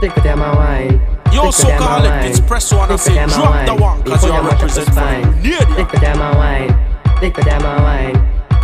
Take a damn wine. Yo, Socaholic, it's Presso and I say drop the one, cause you represent fine. Take a damn wine. Take a damn wine.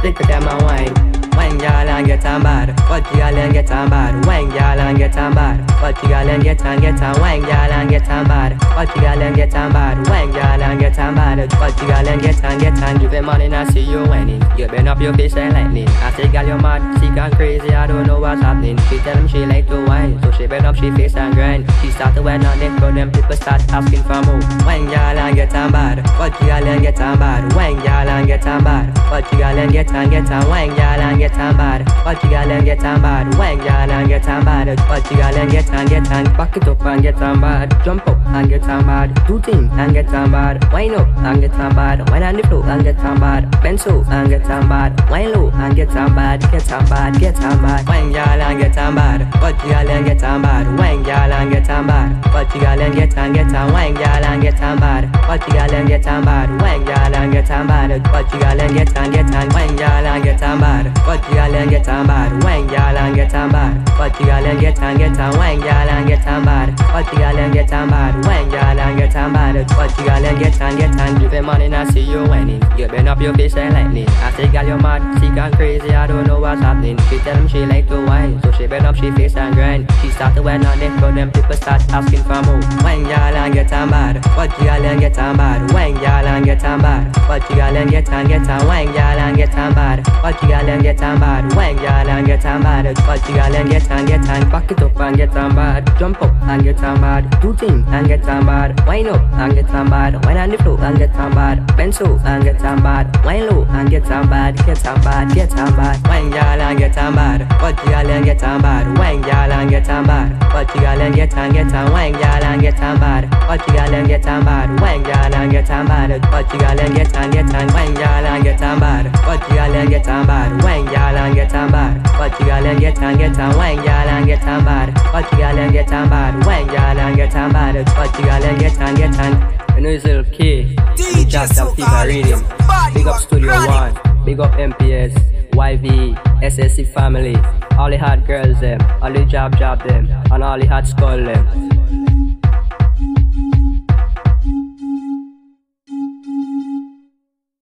Take a damn wine. Wine y'all and get on bad. What y'all and get on bad. Wine y'all and get on bad. What y'all and get on get on. Wine y'all and get on bad. Y'all and get on bad. Wine y'all and get on bad. What y'all and get on get on. Give him money and see you whining. You bend up your face like lightning. I say girl you mad. She gone crazy. I don't know what's happening. She tell him she like to wine. So she bend up she face and grind. She start to wet on it. But them people start asking for more. Wine y'all and get on bad. What y'all and get on bad. Wine y'all and get on bad. What y'all and get on get on. Wine y'all and get on bad. What you got and get on bad. Wine y'all and get on bad. What you got and get on get on. Back it up and get on bad. Jump up and get on bad. Do things and get on bad. Wine up and get on bad. Wine on the floor and get on bad. Bend and get on bad. Wine low and get on bad. Get on bad. Get on bad. Wine y'all and get on bad. Got and get on bad. Wine y'all and get on bad. You got and get on get on. Y'all and get on bad. You got and get on bad. Y'all and get on bad. You got and get on get on. Y'all and get on bad. You got and get on bad. Y'all and get on bad. You got and get on get on. Y'all and get on bad. You got and get on bad. Wine y'all and bad. What you gotta get on get on. Give him money and I see you whining. You bend up your face like lightning. I say girl you mad. She gone crazy. I don't know what's happening. She tell him she like to wine. So she bend up she face and grind. She start to wet on it. But them people start asking for more. Wine y'all and get on bad. What you got and get on bad. Wine y'all and get on bad. What you got and get on get on. Wine y'all and get on bad. What you got and get on bad. Wine y'all and get on bad. What you got and get on get on. Back it up and get on bad. Jump up and get on bad. Do things and get on bad. Wine up and get on bad. Wine on the floor and get on bad. Bend so and get on bad. Wine low and get on bad. Get on bad. Get on bad. Wine y'all and get on bad. What got and get on bad. Wine y'all and get on bad. What got and get on get on. Wine y'all and get on bad. What got and get on bad. Wine y'all and get on bad. What got and get on get on. Wine y'all and get on bad. What got and get on bad. Wine y'all and get on bad. What got and get on get on. Wine y'all and get on bad. What you got and get on bad. Wine y'all and get on bad. You got and get on get on. You know it's Lil Kay. DJ Just up fever. Big up Studio One. Big up MPS. YV, SSC family, all the hot girls them, all the job job them, and all the hot skull them.